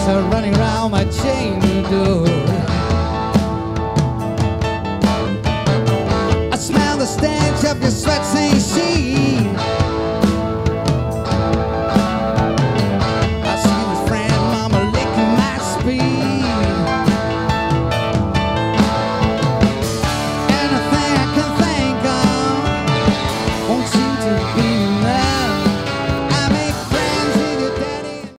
flies are running round my chamber door. I smell the stench of your sweat